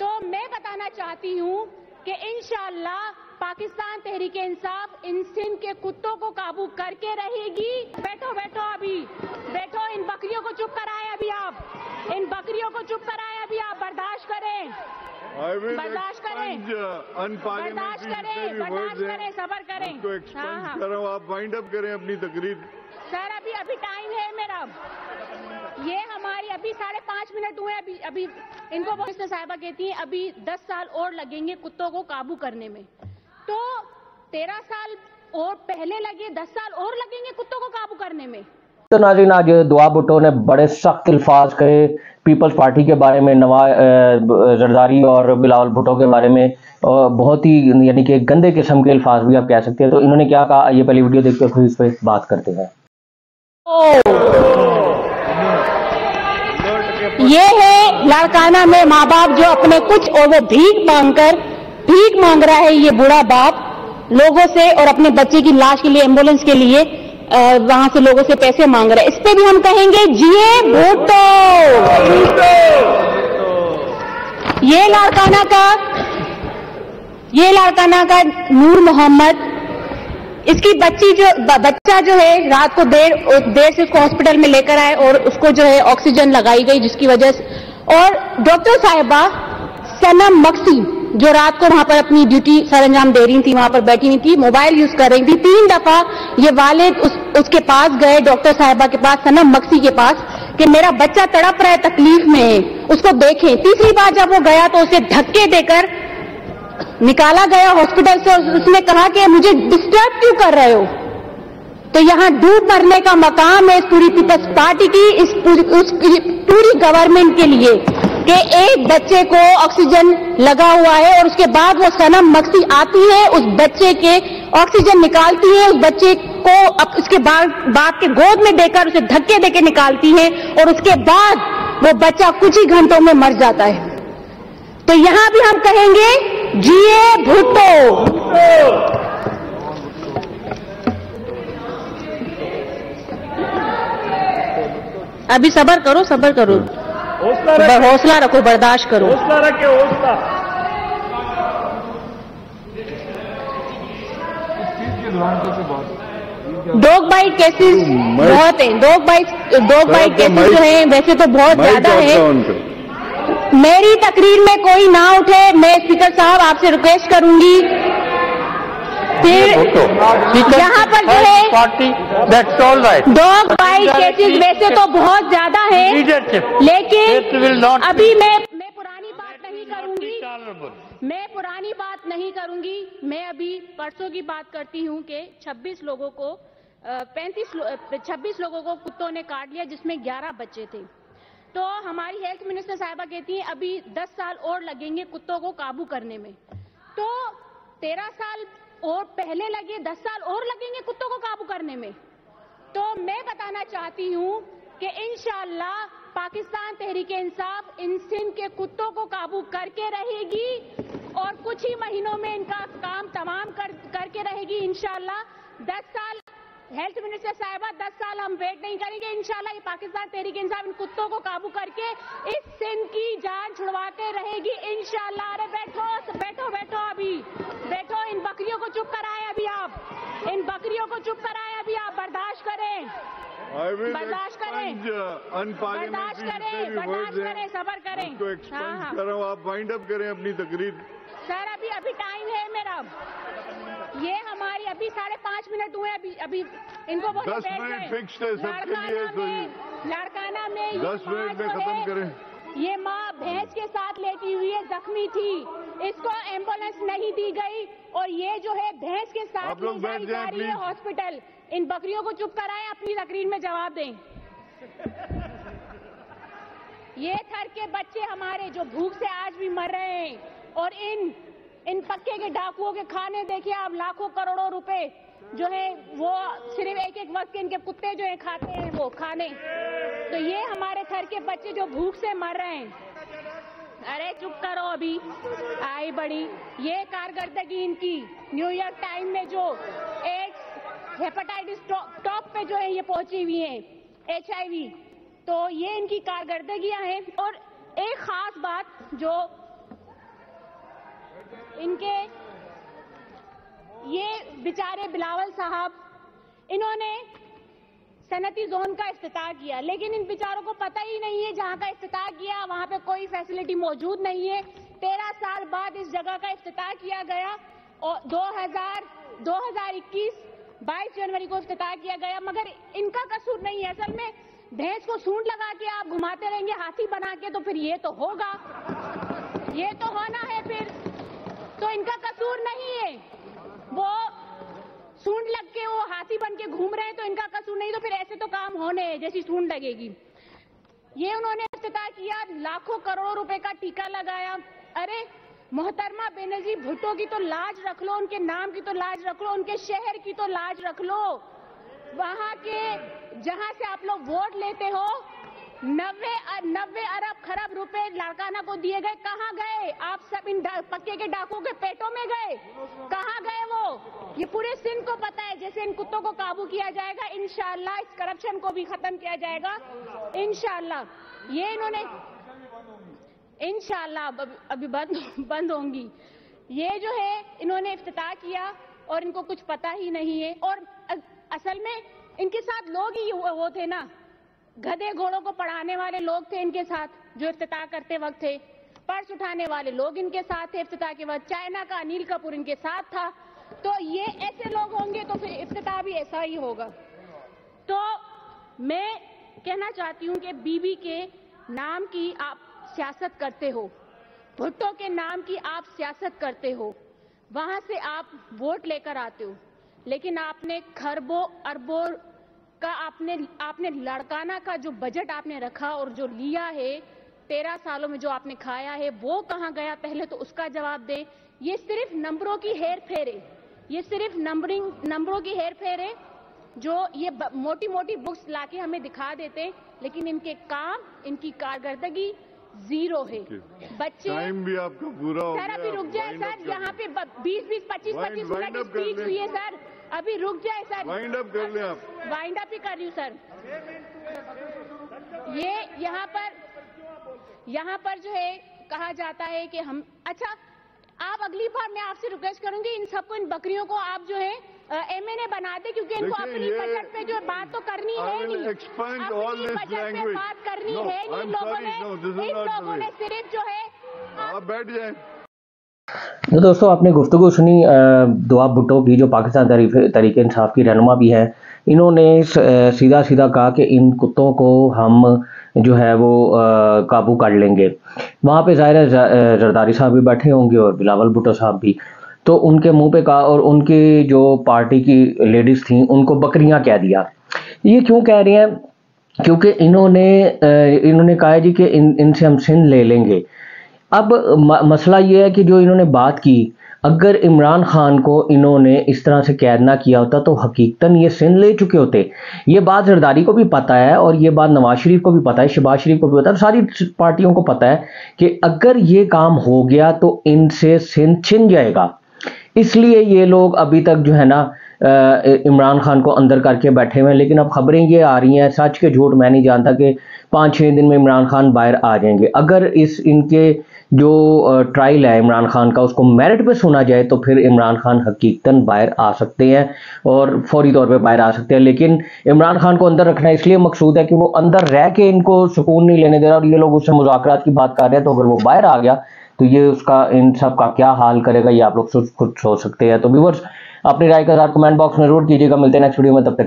तो मैं बताना चाहती हूँ कि इंशाल्लाह पाकिस्तान तहरीक इंसाफ इन सिंध के कुत्तों को काबू करके रहेगी। बैठो बैठो अभी। बैठो इन बकरियों को चुप कराए अभी आप। इन बकरियों को चुप कराए अभी आप। बर्दाश्त करें। बर्दाश्त करें। बर्दाश्त करें बर्दाश्त करें सबर करें। हाँ हूँ। आप वाइंड अप करें अपनी तकरीर। सर अभी अभी टाइम है मेरा। ये हमारी अभी साढ़े पाँच मिनट हुए अभी अभी इनको साहिबा कहती हैं अभी दस साल और लगेंगे कुत्तों को काबू करने में। तो तेरह साल और पहले लगे दस साल और लगेंगे कुत्तों को काबू करने में? तो नाजिन आज दुआ भुट्टो ने बड़े सख्त अल्फाज कहे पीपल्स पार्टी के बारे में नवाज़ जरदारी और बिलावल भुट्टो के बारे में बहुत ही यानी कि गंदे किस्म के अल्फाज भी आप कह सकते हैं। तो इन्होंने क्या कहा? ये पहली वीडियो देखते हुए इस पर बात करते हैं। ये है लाड़काना में माँ बाप जो अपने कुछ और वो भीख मांगकर, भीख मांग रहा है ये बूढ़ा बाप, लोगों से और अपने बच्चे की लाश के लिए एंबुलेंस के लिए वहाँ से लोगों से पैसे मांग रहे हैं। इस पे भी हम कहेंगे, जिए भूटो! ये लाड़काना का, ये लाड़काना का नूर मोहम्मद इसकी बच्ची जो बच्चा जो है रात को देर देर से उसको हॉस्पिटल में लेकर आए और उसको जो है ऑक्सीजन लगाई गई जिसकी वजह से और डॉक्टर साहिबा सनम मक्सी जो रात को वहाँ पर अपनी ड्यूटी सर अंजाम दे रही थी वहाँ पर बैठी हुई थी मोबाइल यूज़ कर रही थी। तीन दफ़ा ये वालिद उस, उसके पास गए डॉक्टर साहिबा के पास सनम मक्सी के पास कि मेरा बच्चा तड़प रहा है तकलीफ़ में है उसको देखें। तीसरी बार जब वो गया तो उसे धक्के देकर निकाला गया हॉस्पिटल से उसने कहा कि मुझे डिस्टर्ब क्यों कर रहे हो? तो यहाँ डूब मरने का मकाम है इस पूरी पीपल्स पार्टी की, इस पूरी गवर्नमेंट के लिए कि एक बच्चे को ऑक्सीजन लगा हुआ है और उसके बाद वो सनम मक्सी आती है, उस बच्चे के ऑक्सीजन निकालती है, उस बच्चे को अब उसके बाप के गोद में देकर उसे धक्के देके निकालती है और उसके बाद वो बच्चा कुछ ही घंटों में मर जाता है। तो यहाँ भी हम कहेंगे जिए भुट्टो अभी सबर करो सबर करो। हौसला हौसला रखो बर्दाश्त करो। हौसला रखे हौसला डॉग बाइट केसेस बहुत हैं। Dog bite dog bite cases जो हैं वैसे तो बहुत ज़्यादा है। मेरी तकरीर में कोई ना उठे मैं स्पीकर साहब आपसे रिक्वेस्ट करूँगी। फिर यहाँ पर जो है party that's all right dog bite cases वैसे तो बहुत ज़्यादा है लेकिन अभी मैं मैं पुरानी बात नहीं करूँगी। मैं पुरानी बात नहीं करूँगी। मैं अभी परसों की बात करती हूँ कि 26 लोगों को पैंतीस छब्बीस लोगों को कुत्तों ने काट लिया जिसमें 11 बच्चे थे। तो हमारी हेल्थ मिनिस्टर साहिबा कहती हैं, अभी 10 साल और लगेंगे कुत्तों को काबू करने में। तो 13 साल और पहले लगे 10 साल और लगेंगे कुत्तों को काबू करने में? तो मैं बताना चाहती हूँ कि इंशाल्लाह पाकिस्तान तहरीक इंसाफ इन सिंध के कुत्तों को काबू करके रहेगी और कुछ ही महीनों में इनका काम तमाम कर, करके रहेगी इनशाला दस साल हेल्थ मिनिस्टर साहबा दस साल हम वेट नहीं करेंगे। इंशाल्लाह ये पाकिस्तान तहरीक इंसाफ इन कुत्तों को काबू करके इस सिंध की जान छुड़वाते रहेगी। इंशाल्लाह अरे बैठो बैठो बैठो अभी। बैठो, इन बकरियों को चुप कराए अभी आप। इन बकरियों को चुप कराए अभी आप बर्दाश्त करें। बर्दाश्त करें। बर्दाश्त करें बर्दाश्त करें सबर करें। उसको हाँ हाँ। कर आप वाइंड अप करें अपनी तकरीर। सर अभी अभी टाइम है मेरा। ये हमारी अभी साढ़े पाँच मिनट हुए अभी अभी इनको बोलो दस मिनट fixed है सबके लिए, लाड़काना तो में लाड़काना में ये दस मिनट में खत्म करें। ये माँ भैंस के साथ लेटी हुई है जख्मी थी। इसको एंबुलेंस नहीं दी गई और ये जो है भैंस के साथ ले जाई जा रही है हॉस्पिटल इन बकरियों को चुप कराएँ अपनी तकरीर में जवाब दें। ये थर के बच्चे हमारे जो भूख से आज भी मर रहे हैं और इन इन पक्के के डाकुओं के खाने देखिए आप, लाखों करोड़ों रुपए जो है, वो सिर्फ़ एक एक वक्त के इनके कुत्ते जो है खाते हैं वो, खाने। तो ये हमारे घर के बच्चे जो भूख से मर रहे हैं। अरे चुप करो अभी, आई बड़ी। ये कारकर्दगी इनकी न्यूयॉर्क टाइम में जो एड्स हेपेटाइटिस टॉप पे जो है ये पहुँची हुई है एच तो ये इनकी कारकर्दगियाँ हैं और एक खास बात जो इनके ये बेचारे बिलावल साहब, इन्होंने सनती जोन का इफ्तिताह किया, लेकिन इन बेचारों को पता ही नहीं है जहाँ का इफ्तिताह किया, वहाँ पे कोई फैसिलिटी मौजूद नहीं है। तेरह साल बाद इस जगह का इफ्तिताह किया गया और 2000 2021 22 जनवरी को इफ्तिताह किया गया, मगर इनका कसूर नहीं है। असल में भैंस को सूंड लगा के आप घुमाते रहेंगे, हाथी बना के तो फिर ये तो होगा। ये तो होना है। तो इनका कसूर नहीं है। वो सूंड लग के वो हाथी बन के घूम रहे हैं तो इनका कसूर नहीं तो फिर ऐसे तो काम होने हैं, जैसी सूंड लगेगी। ये उन्होंने इफ्तिताह किया, लाखों करोड़ों रुपए का टीका लगाया। अरे, मोहतरमा बेनजीर, भुट्टो की तो लाज रख लो, उनके नाम की तो लाज रख लो, उनके शहर की तो लाज रख लो। वहाँ के, जहाँ से आप लोग वोट लेते हो नब्बे नब्बे अरब खरब रुपए लाड़काना को दिए गए। कहाँ गए? आप सब इन पक्के के डाकुओं के पेटों में गए। कहाँ गए वो? ये पूरे सिंध को पता है। जैसे इन कुत्तों को काबू किया जाएगा, इंशाल्लाह इस करप्शन को भी खत्म किया जाएगा। इंशाल्लाह। ये इन्होंने अब, अभी बंद बंद होंगी। ये जो है, इन्होंने इफ्तिताह किया और इनको कुछ पता ही नहीं है। और असल में इनके साथ लोग ही वो थे ना। गधे घोड़ों को पढ़ाने वाले लोग थे इनके साथ, जो इफ्तिताह करते वक्त थे। पर्स उठाने वाले लोग इनके साथ थे इफ्तिताह के वक्त। चाइना का अनिल कपूर इनके साथ था। तो ये ऐसे लोग होंगे तो फिर इफ्तिताह भी ऐसा ही होगा। तो मैं कहना चाहती हूँ कि बीबी के नाम की आप सियासत करते हो। भुट्टो के नाम की आप सियासत करते हो। वहाँ से आप वोट लेकर आते हो। लेकिन आपने खरबों, अरबों का आपने आपने लड़काना का जो बजट आपने रखा और जो लिया है तेरह सालों में जो आपने खाया है वो कहाँ गया? पहले तो उसका जवाब दे। ये सिर्फ़ नंबरों की हेर फेर है। ये सिर्फ़ नंबरिंग नंबरों की हेर फेर है जो ये मोटी मोटी बुक्स लाके हमें दिखा देते लेकिन इनके काम इनकी कारकर्दगी ज़ीरो है। बच्चे टाइम भी आपका पूरा हो सर अभी रुक जाए सर यहाँ पे बीस बीस पच्चीस पच्चीस मिनट स्पीच हुई है सर। अभी रुक जाए सर। वाइंड अप कर लें आप। वाइंड अप ही कर रही हूँ सर। ये यहाँ पर यहाँ पर जो है कहा जाता है कि हम अच्छा आप अगली बार मैं आपसे रिक्वेस्ट करूँगी इन सबको इन बकरियों को आप जो है एमएनए बना दे क्योंकि इनको अपनी बजट पे जो बात तो करनी है नहीं। अपनी बजट पे बात करनी No, है नहीं लोगों ने इन लोगों ने सिर्फ़ जो है आप बैठ जाएँ। तो दोस्तों, आपने गुफ्तु सुनी दुआ भुट्टो की, जो पाकिस्तान तरीके इंसाफ की रहनुमा भी है। इन्होंने सीधा सीधा कहा कि इन कुत्तों को हम जो है वो काबू कर लेंगे। वहाँ पे ज़ाहिर है जरदारी साहब भी बैठे होंगे और बिलावल भुट्टो साहब भी। तो उनके मुँह पे कहा और उनकी जो पार्टी की लेडीज़ थी, उनको बकरियाँ कह दिया। ये क्यों कह रही हैं? क्योंकि इन्होंने इन्होंने कहा जी कि इन, इनसे हम सिंध ले लेंगे। अब मसला ये है कि जो इन्होंने बात की, अगर इमरान खान को इन्होंने इस तरह से कैद ना किया होता तो हकीकतन ये सिंध ले चुके होते। ये बात जरदारी को भी पता है और ये बात नवाज़ शरीफ को भी पता है, शहबाज शरीफ को भी पता है सारी पार्टियों को पता है कि अगर ये काम हो गया तो इनसे सिंध छिन जाएगा। इसलिए ये लोग अभी तक जो है ना इमरान खान को अंदर करके बैठे हुए हैं, लेकिन अब खबरें ये आ रही हैं, सच के झूठ, मैं नहीं जानता कि पाँच छः दिन में इमरान खान बाहर आ जाएँगे। अगर इस इनके जो ट्रायल है इमरान खान का, उसको मेरिट पे सुना जाए तो फिर इमरान खान हकीकतन बाहर आ सकते हैं और फौरी तौर पे बाहर आ सकते हैं। लेकिन इमरान खान को अंदर रखना इसलिए मकसूद है कि वो अंदर रह के इनको सुकून नहीं लेने दे रहा और ये लोग उससे मुजाकर की बात कर रहे हैं तो अगर वो बाहर आ गया तो ये उसका, इन सब का क्या हाल करेगा, ये आप लोग खुद सोच सकते हैं। तो व्यूवर्स अपनी राय का कमेंट बॉक्स में ज़रूर कीजिएगा। मिलते हैं नेक्स्ट वीडियो में, तब तक